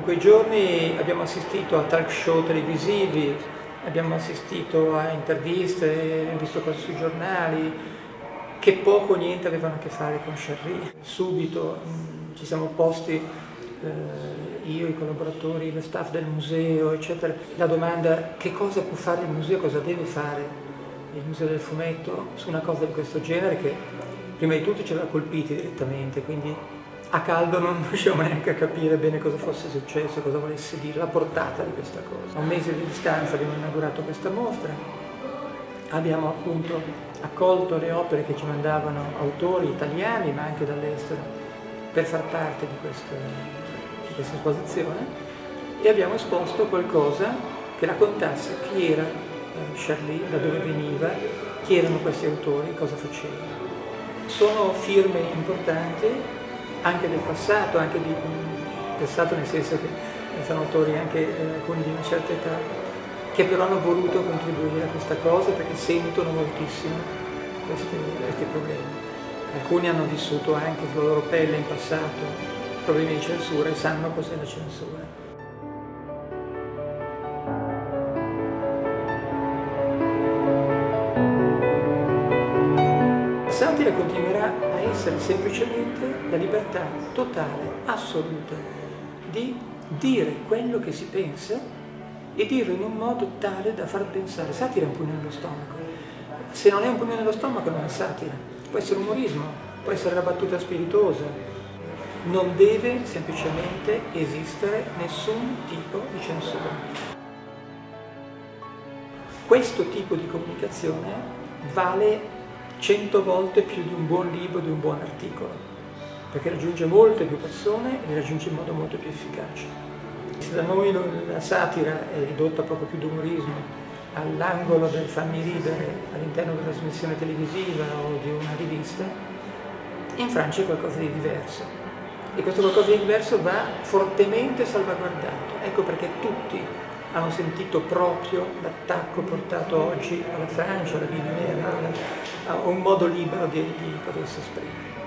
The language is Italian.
In quei giorni abbiamo assistito a talk show televisivi, abbiamo assistito a interviste, visto cose sui giornali, che poco o niente avevano a che fare con Charlie. Subito mm, ci siamo posti, eh, io, i collaboratori, lo staff del museo, eccetera, la domanda che cosa può fare il museo, cosa deve fare il museo del fumetto su una cosa di questo genere che prima di tutto ci aveva colpiti direttamente, quindi a caldo non riusciamo neanche a capire bene cosa fosse successo, cosa volesse dire, la portata di questa cosa. A un mese di distanza abbiamo inaugurato questa mostra, abbiamo appunto accolto le opere che ci mandavano autori italiani ma anche dall'estero per far parte di questa, di questa esposizione e abbiamo esposto qualcosa che raccontasse chi era eh, Charlie, da dove veniva, chi erano questi autori, cosa facevano. Sono firme importanti anche del passato, anche di passato nel senso che sono autori anche eh, alcuni di una certa età, che però hanno voluto contribuire a questa cosa perché sentono moltissimo questi, questi problemi. Alcuni hanno vissuto anche sulla loro pelle in passato problemi di censura e sanno cos'è la censura. satira continuerà essere semplicemente la libertà totale, assoluta, di dire quello che si pensa e dirlo in un modo tale da far pensare. Satira è un pugno nello stomaco. Se non è un pugno nello stomaco non è satira. Può essere umorismo, può essere una battuta spiritosa. Non deve semplicemente esistere nessun tipo di censura. Questo tipo di comunicazione vale cento volte più di un buon libro, di un buon articolo, perché raggiunge molte più persone e le raggiunge in modo molto più efficace. Se da noi la satira è ridotta proprio più d'umorismo, all'angolo del fammi ridere all'interno della trasmissione televisiva o di una rivista, in Francia è qualcosa di diverso e questo qualcosa di diverso va fortemente salvaguardato. Ecco perché tutti hanno sentito proprio l'attacco portato oggi alla Francia, alla Guinea, a un modo libero di, di potersi esprimere.